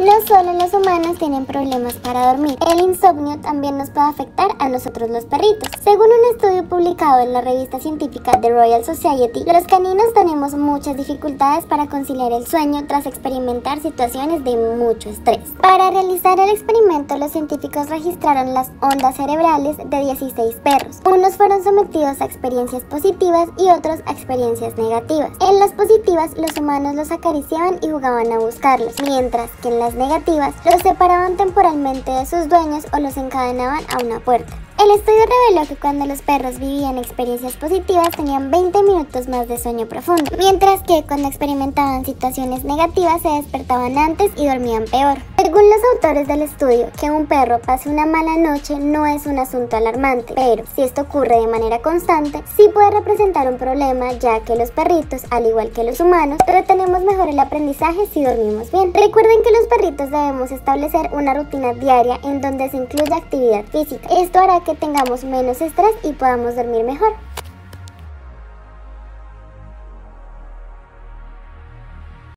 No solo los humanos tienen problemas para dormir, el insomnio también nos puede afectar a nosotros los perritos. Según un estudio publicado en la revista científica The Royal Society, los caninos tenemos muchas dificultades para conciliar el sueño tras experimentar situaciones de mucho estrés. Para realizar el experimento, los científicos registraron las ondas cerebrales de 16 perros. Unos fueron sometidos a experiencias positivas y otros a experiencias negativas. En las positivas, los humanos los acariciaban y jugaban a buscarlos, mientras que en las negativas los separaban temporalmente de sus dueños o los encadenaban a una puerta. El estudio reveló que cuando los perros vivían experiencias positivas tenían 20 minutos más de sueño profundo, mientras que cuando experimentaban situaciones negativas se despertaban antes y dormían peor. Según los autores del estudio, que un perro pase una mala noche no es un asunto alarmante, pero si esto ocurre de manera constante, sí puede representar un problema ya que los perritos, al igual que los humanos, retenemos mejor el aprendizaje si dormimos bien. Recuerden que los perritos debemos establecer una rutina diaria en donde se incluya actividad física. Esto hará que tengamos menos estrés y podamos dormir mejor.